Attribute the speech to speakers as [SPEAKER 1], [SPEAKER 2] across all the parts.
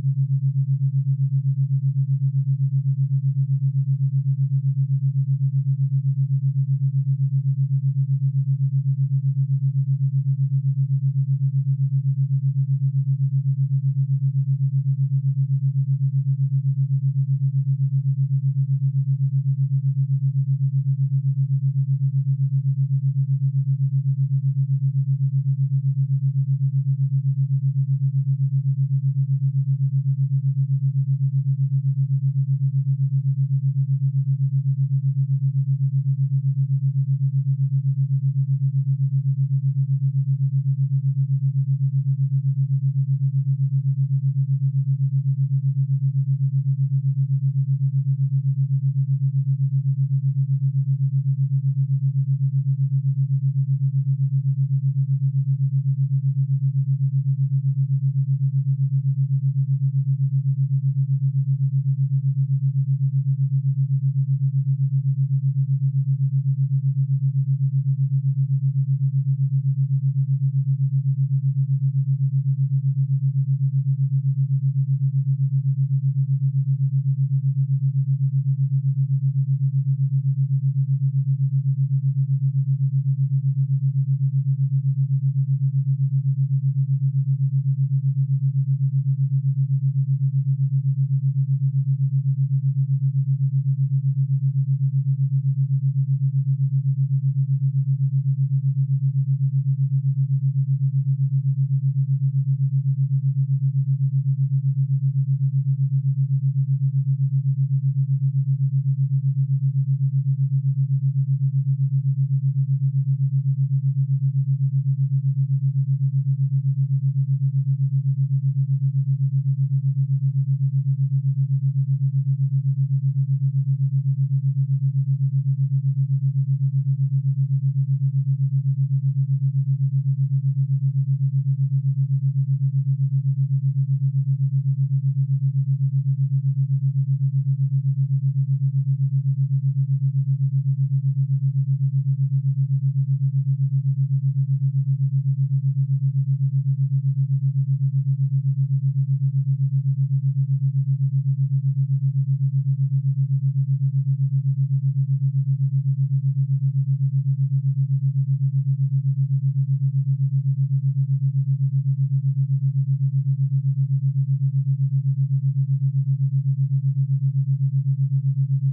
[SPEAKER 1] Thank you.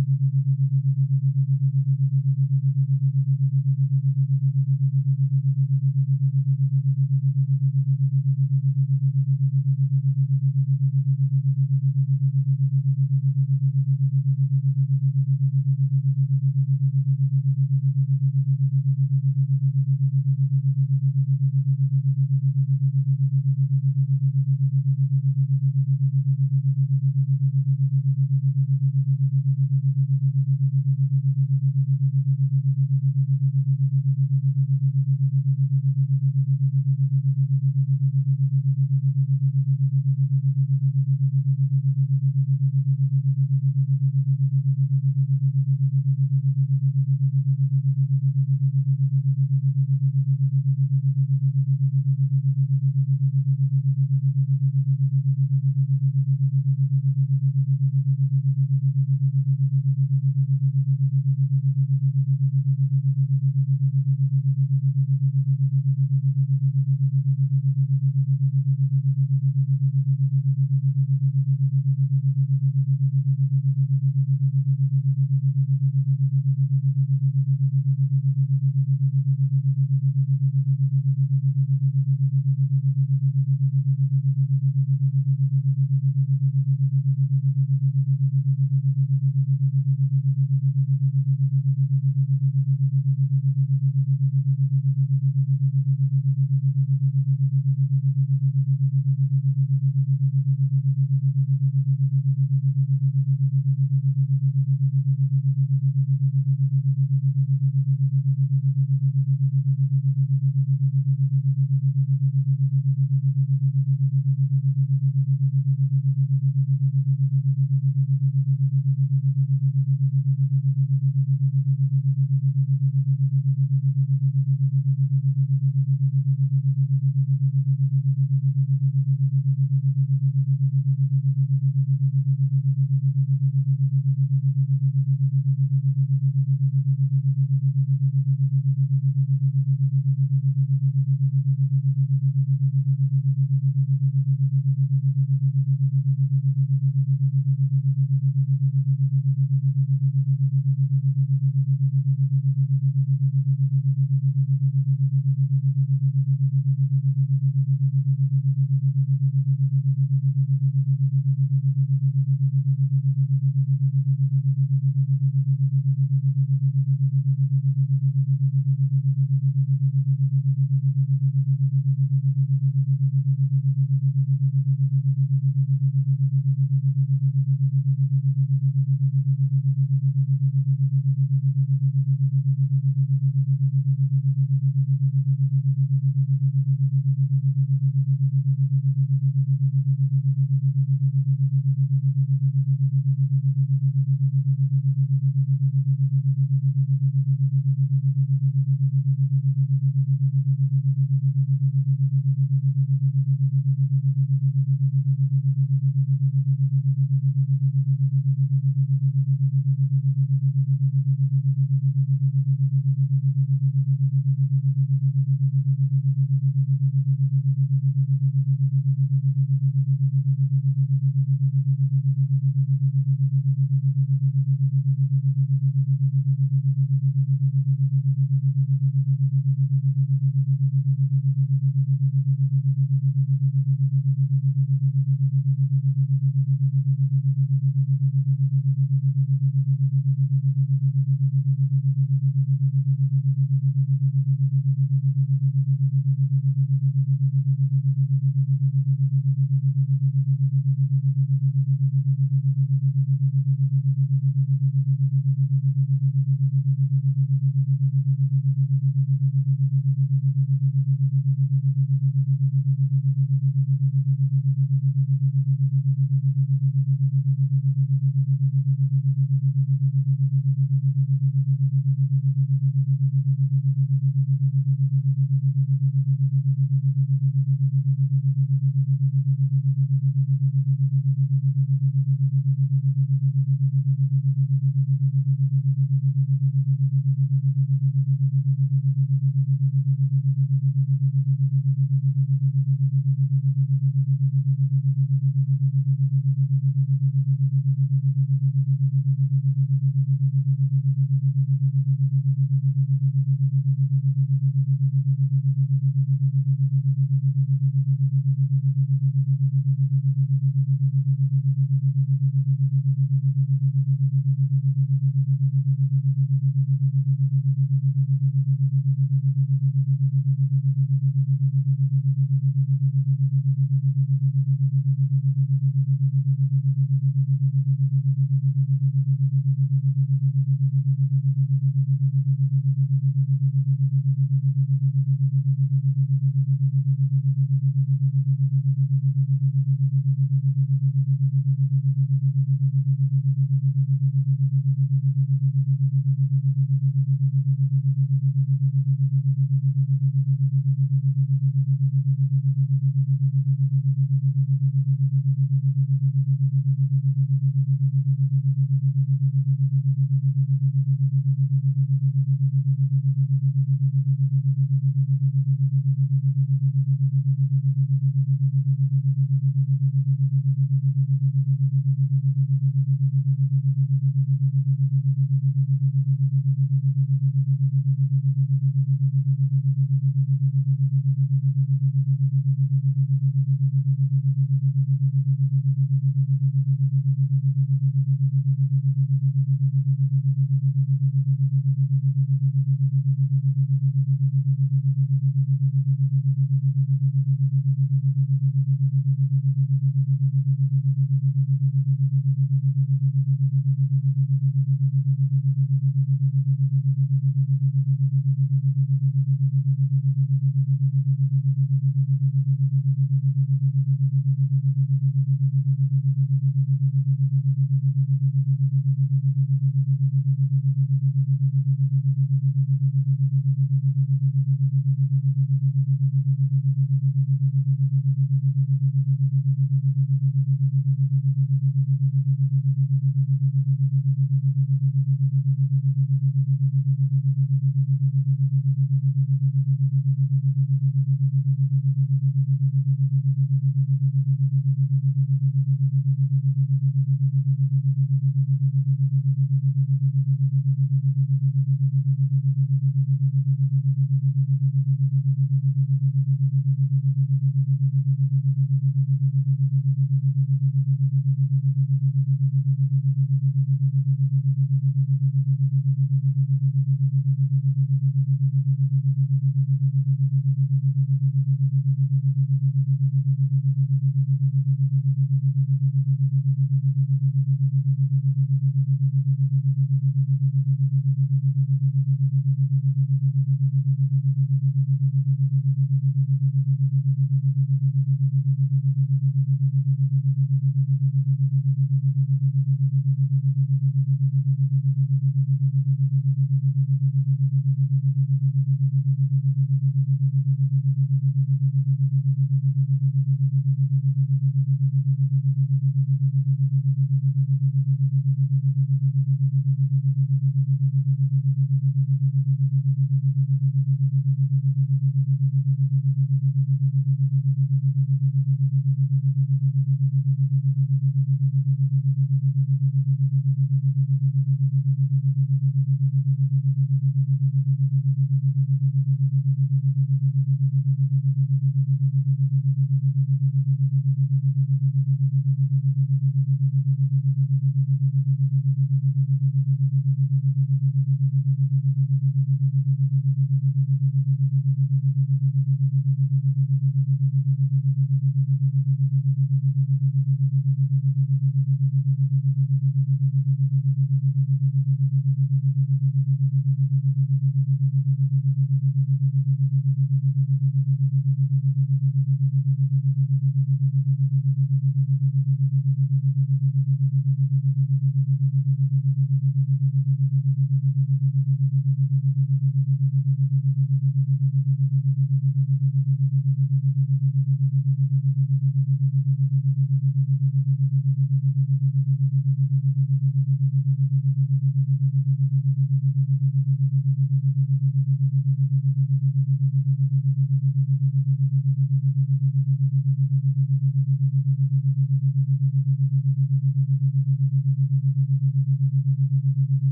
[SPEAKER 1] por Thank you.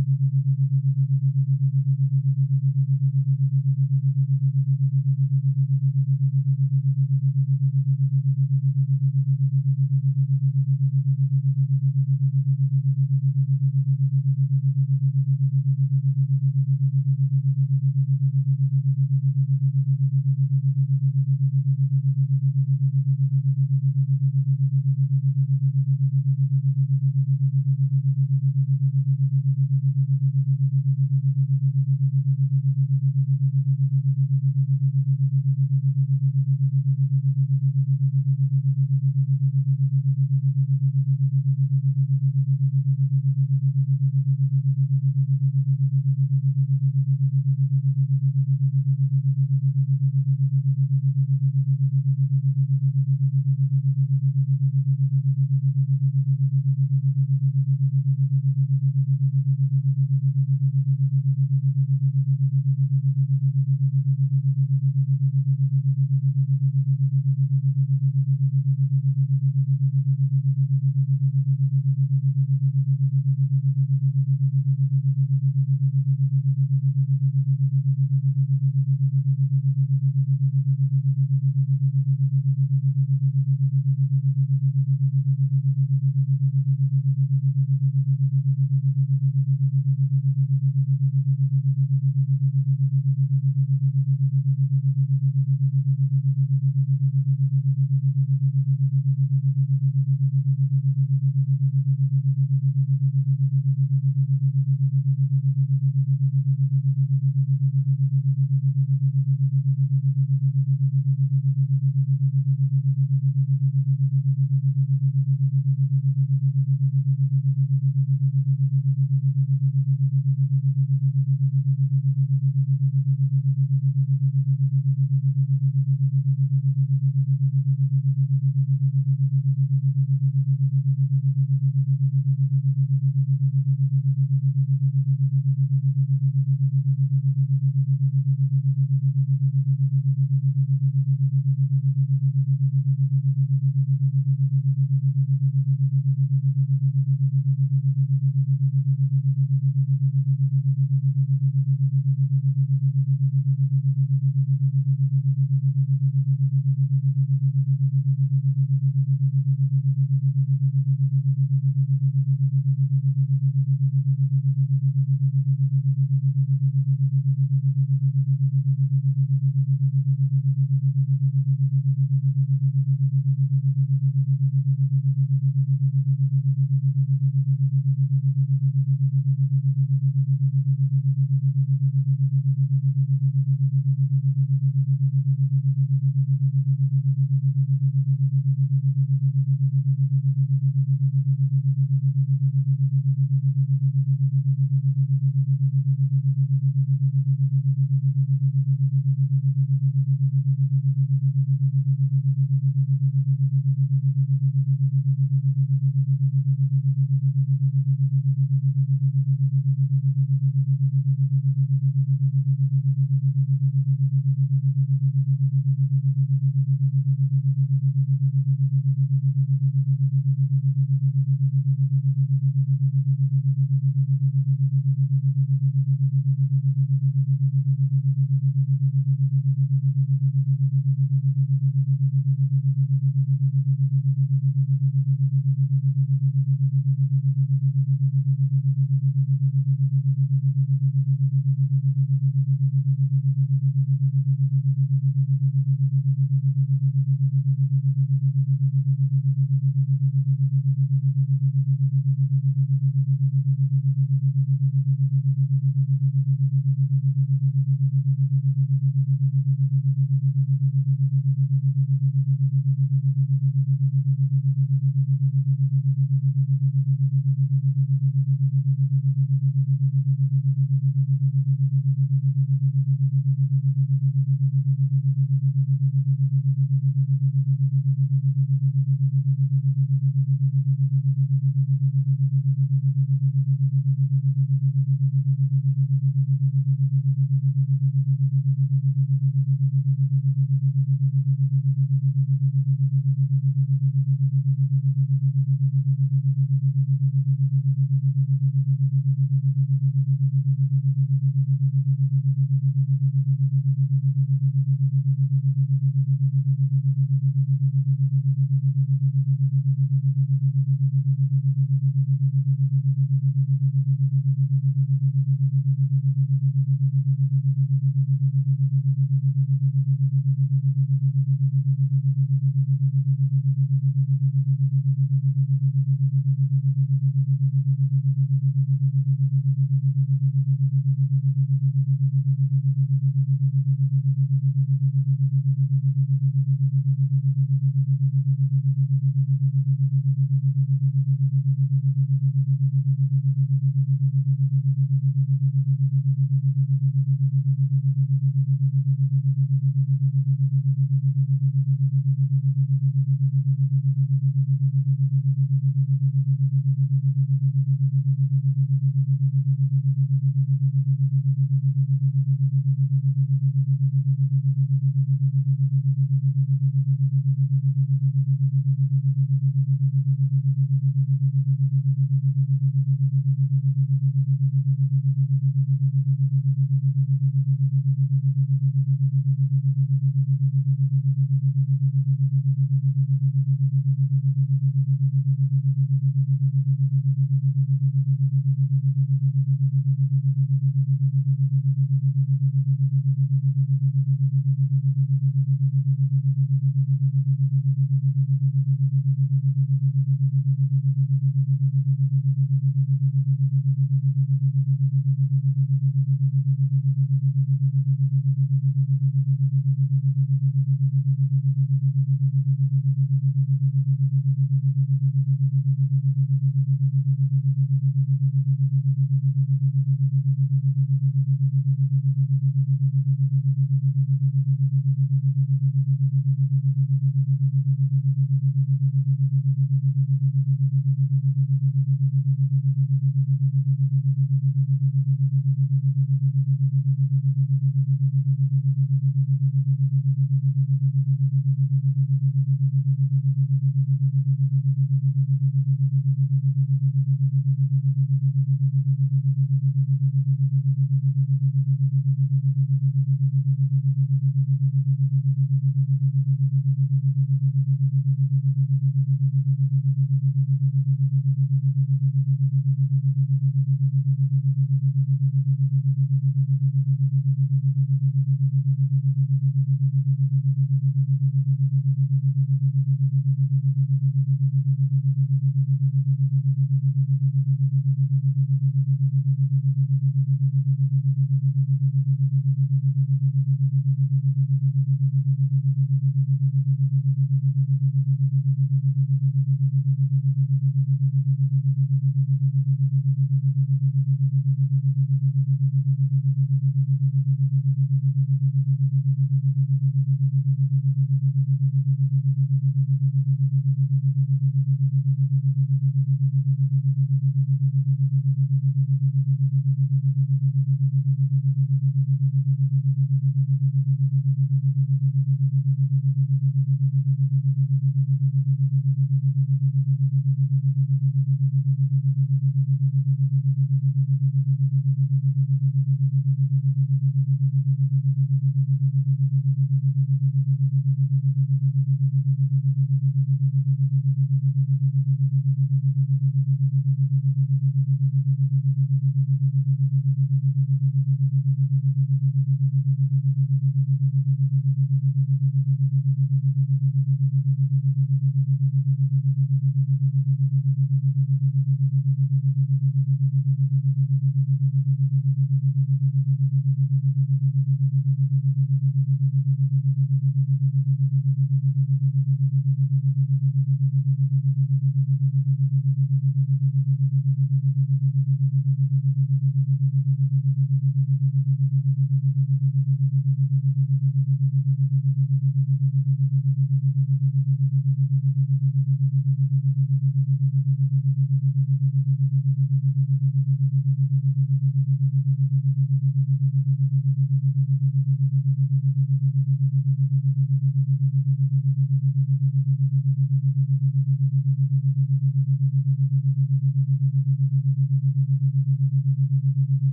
[SPEAKER 1] Thank you. Thank you.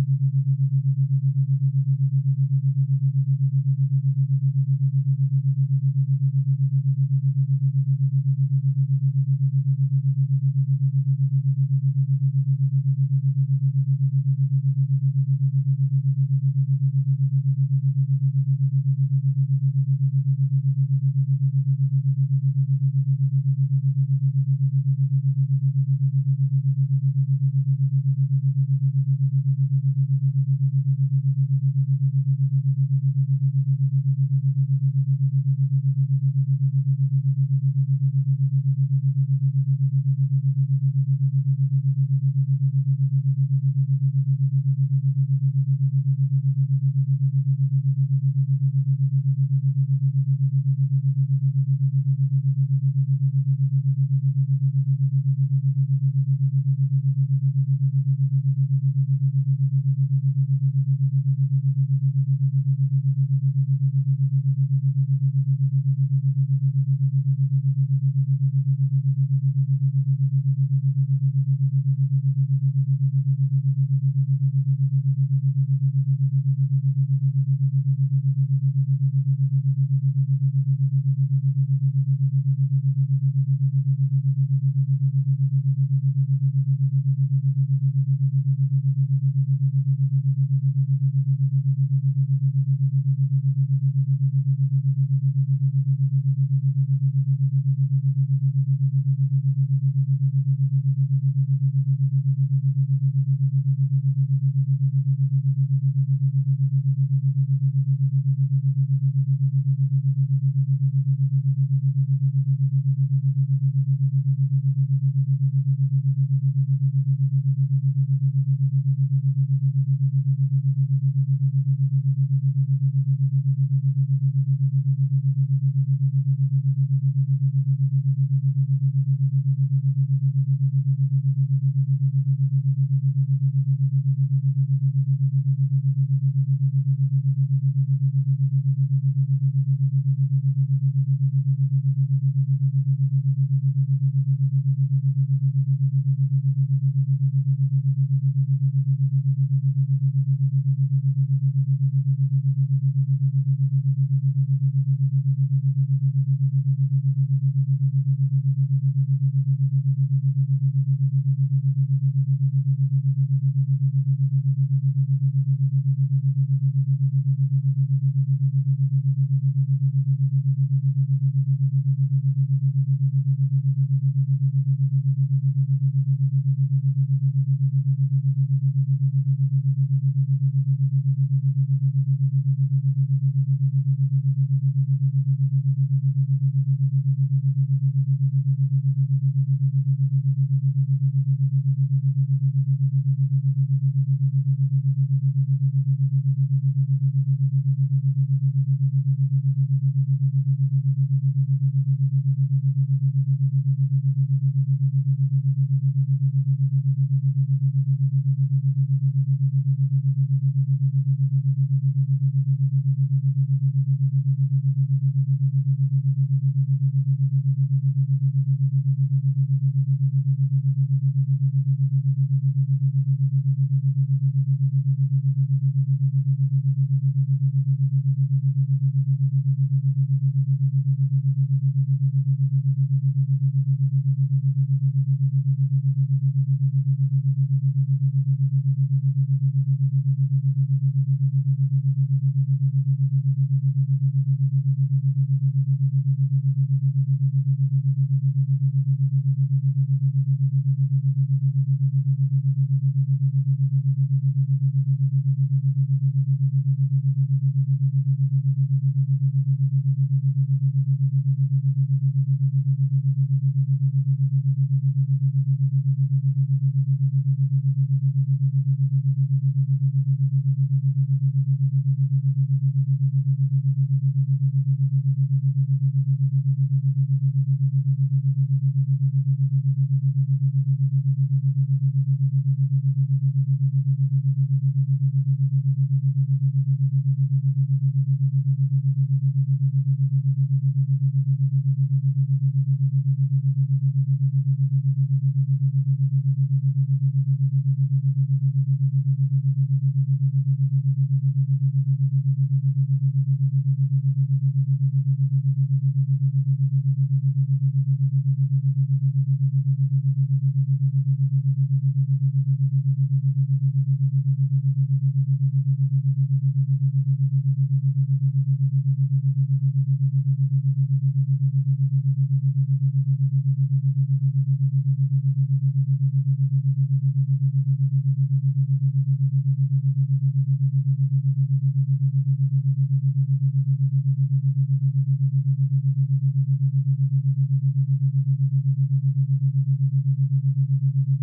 [SPEAKER 1] Thank you. Thank you. Thank you.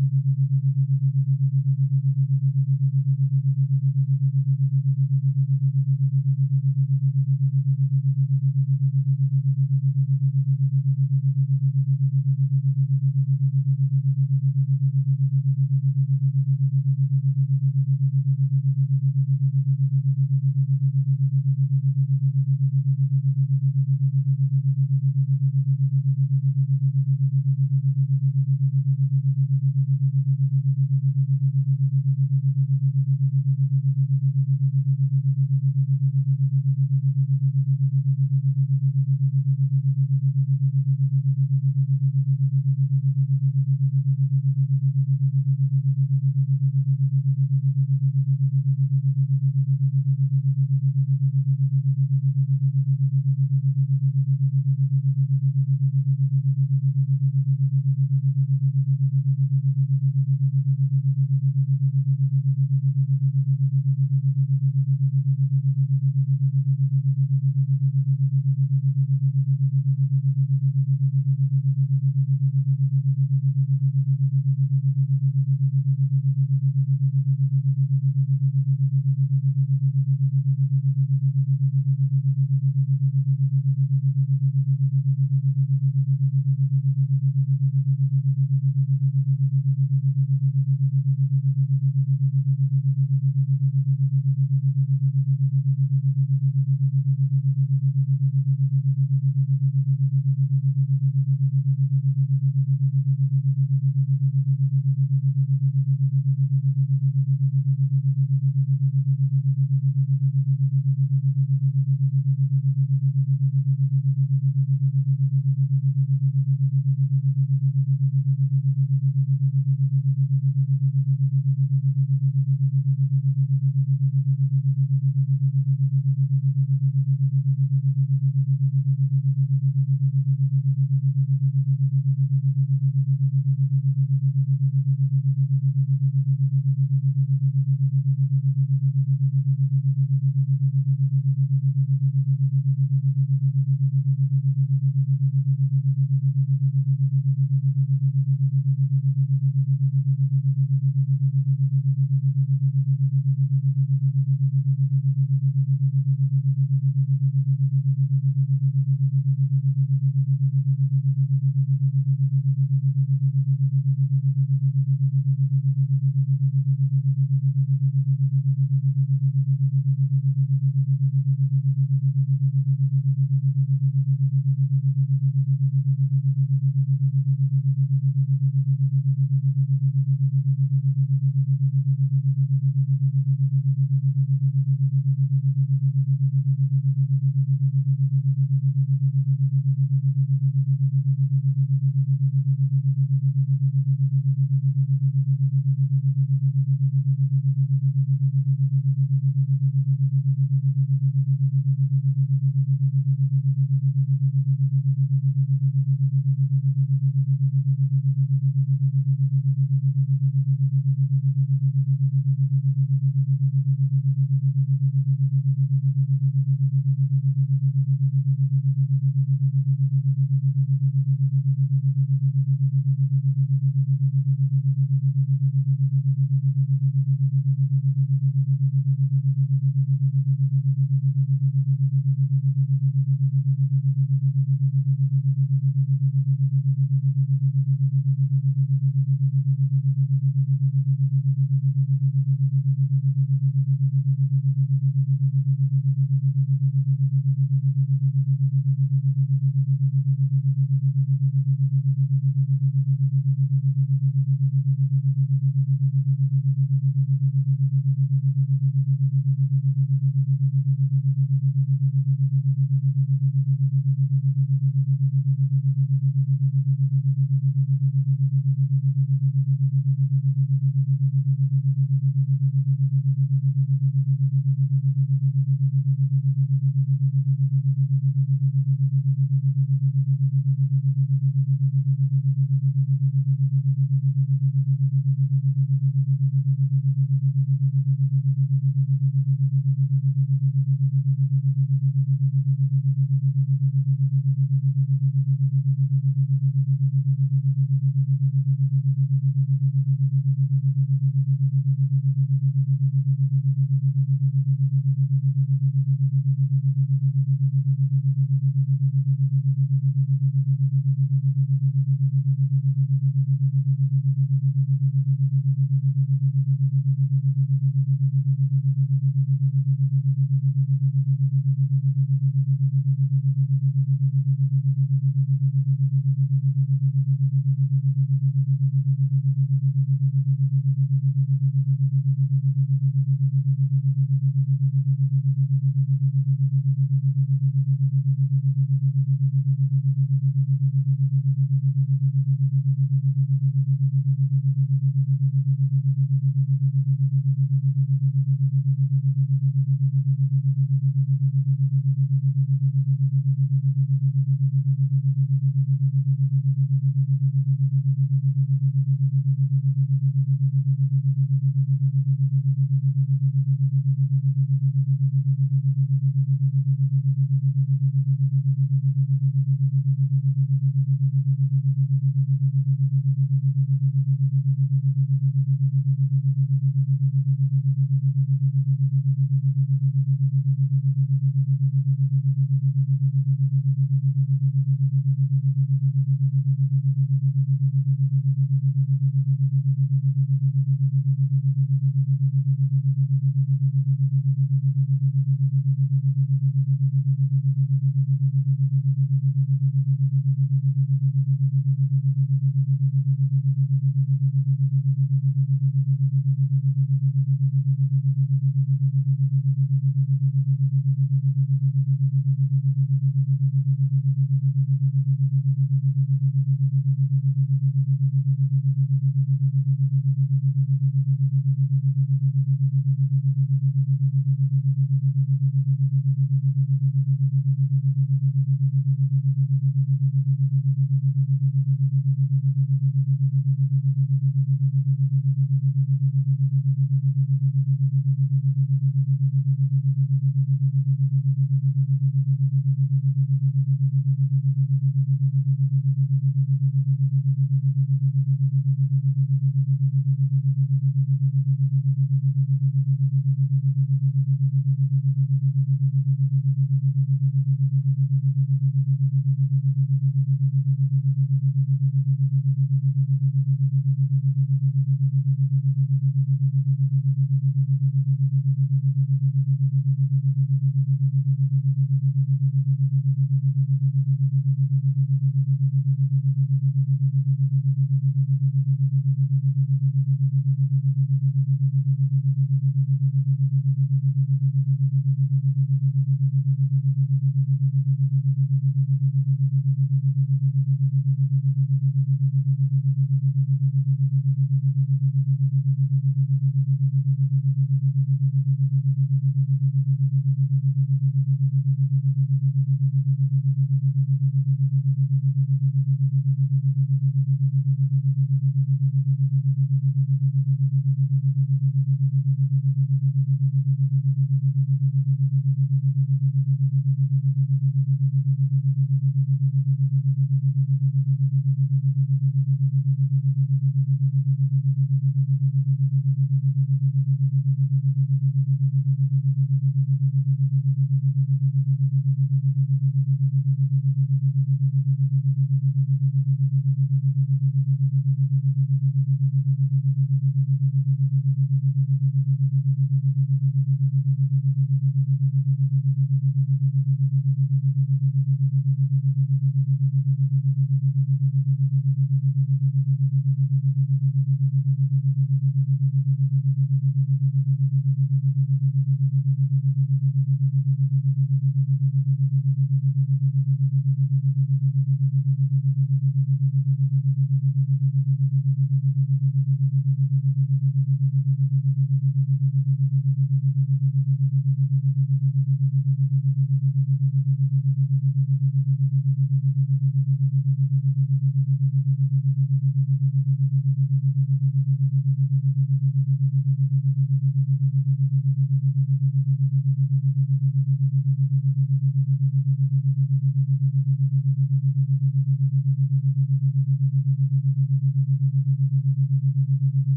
[SPEAKER 1] por Thank you. Thank you.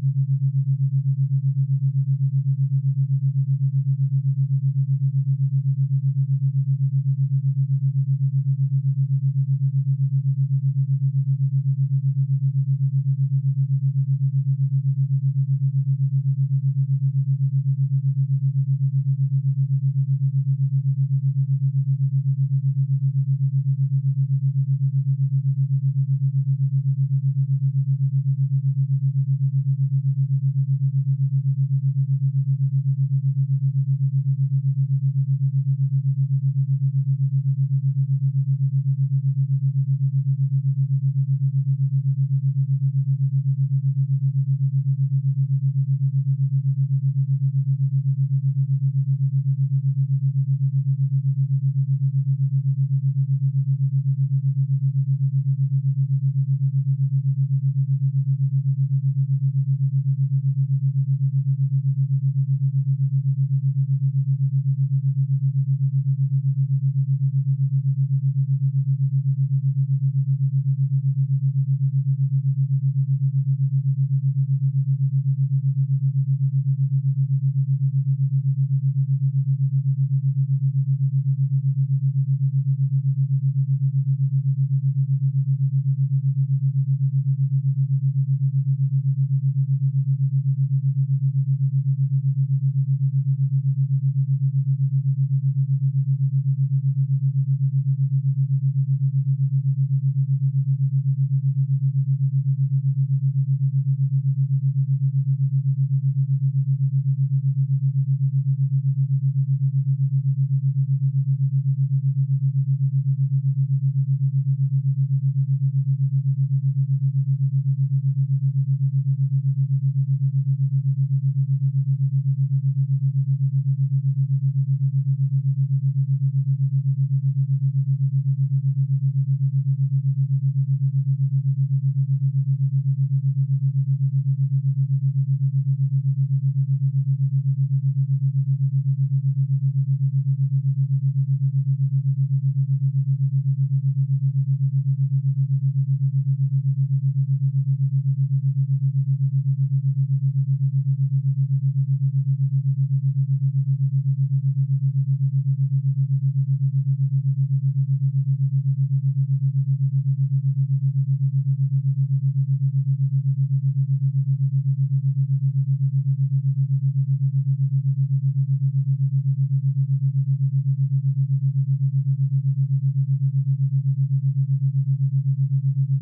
[SPEAKER 1] Thank you. Thank you.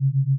[SPEAKER 1] Thank you.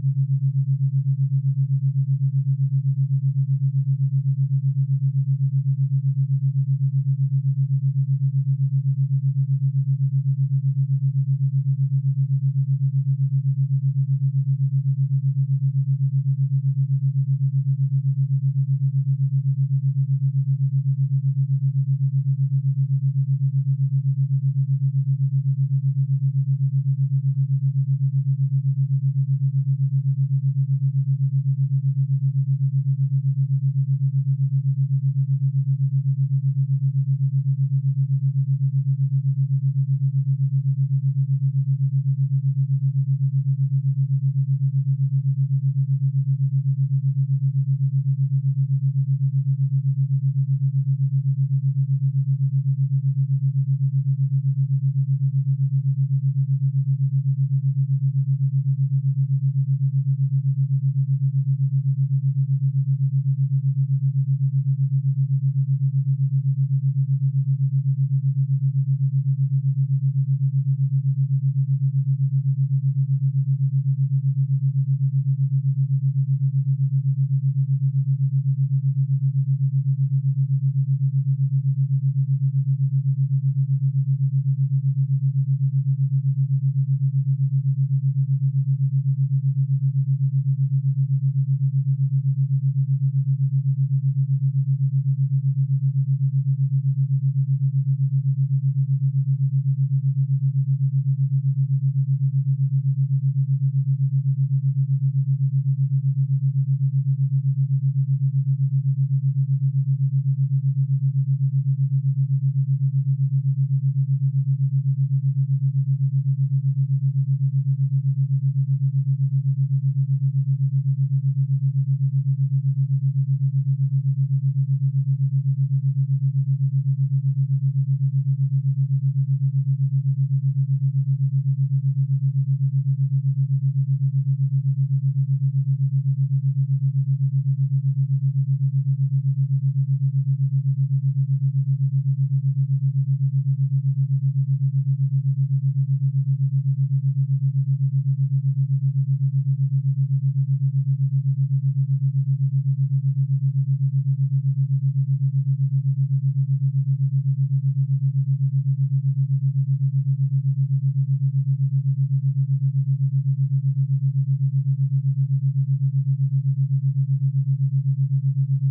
[SPEAKER 1] Thank you.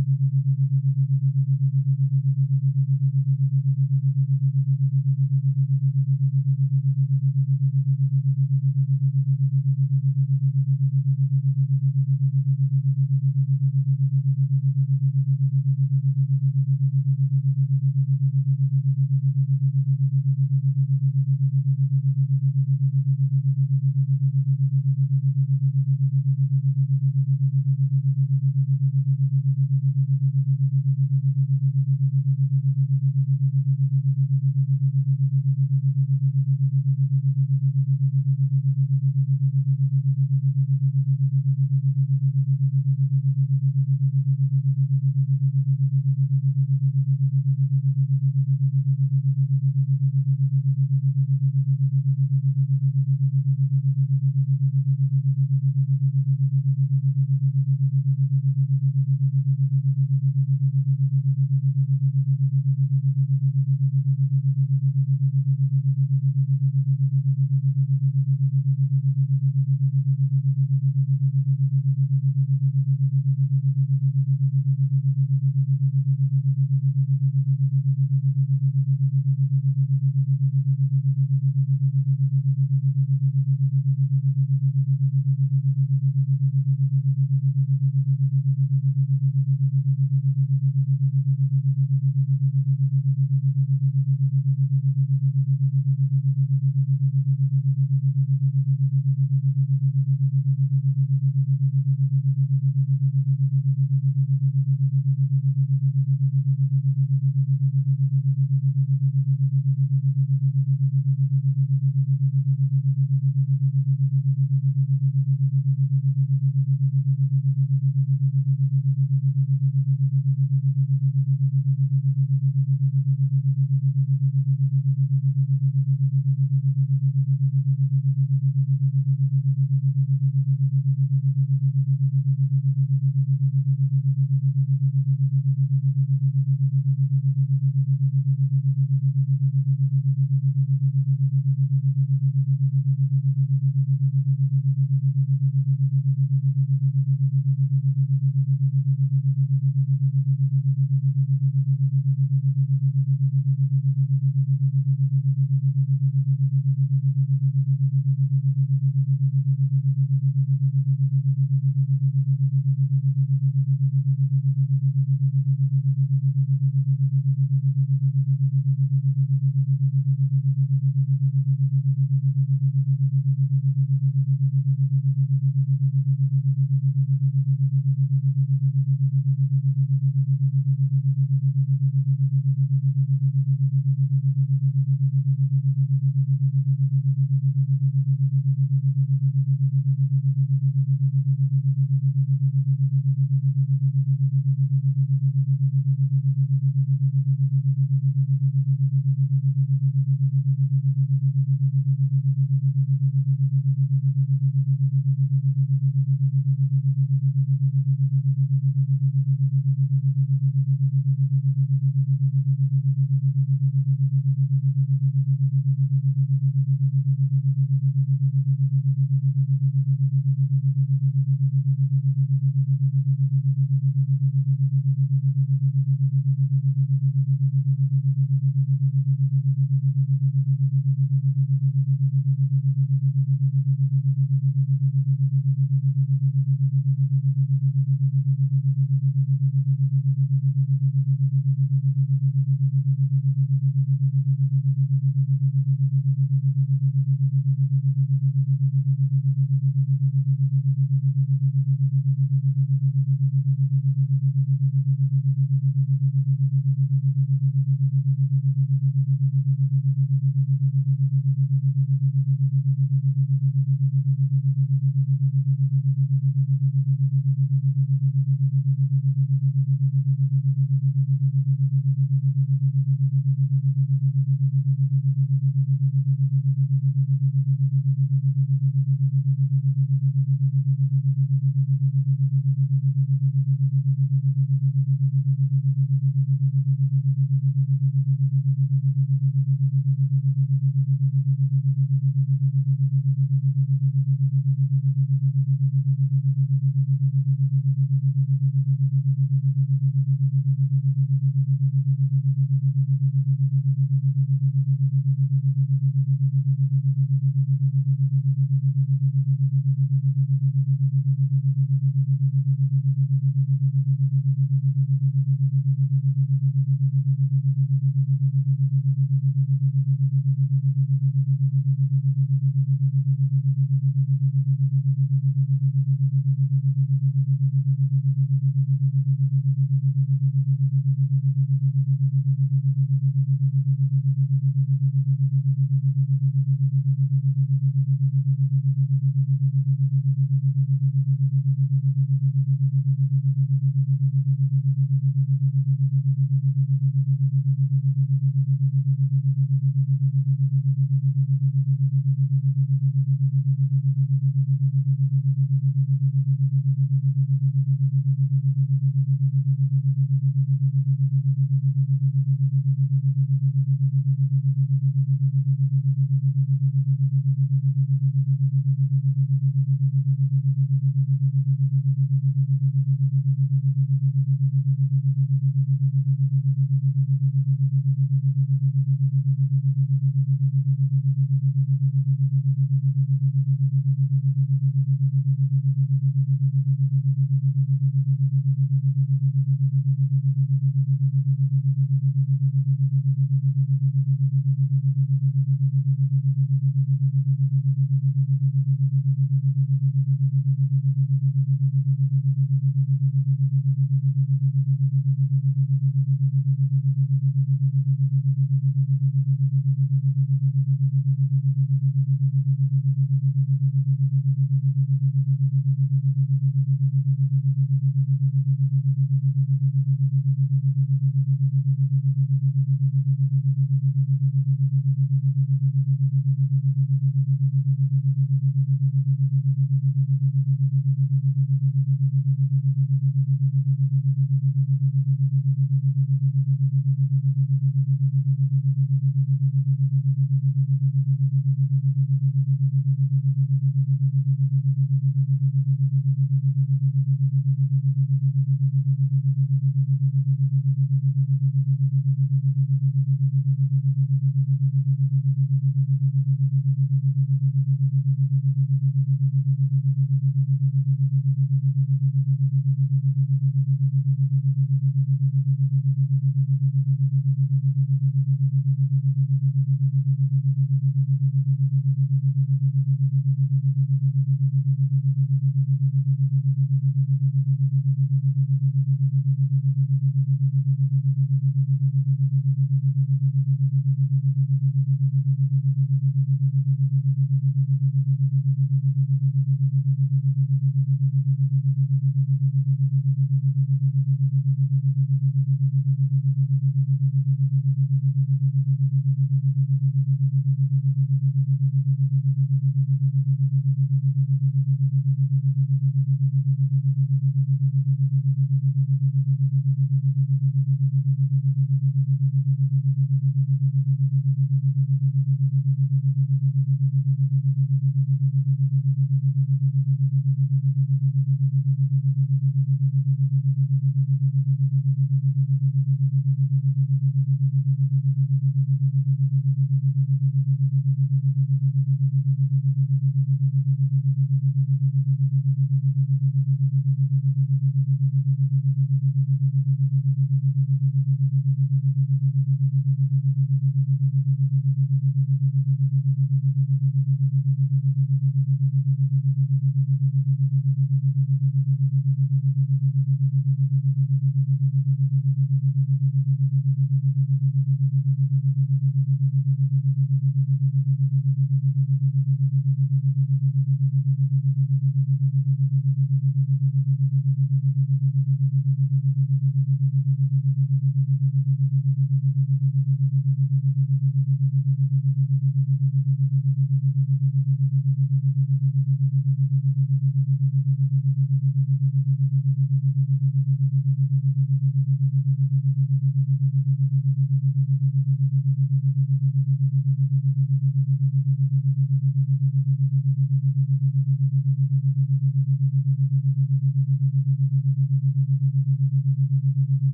[SPEAKER 1] Thank you. Thank you.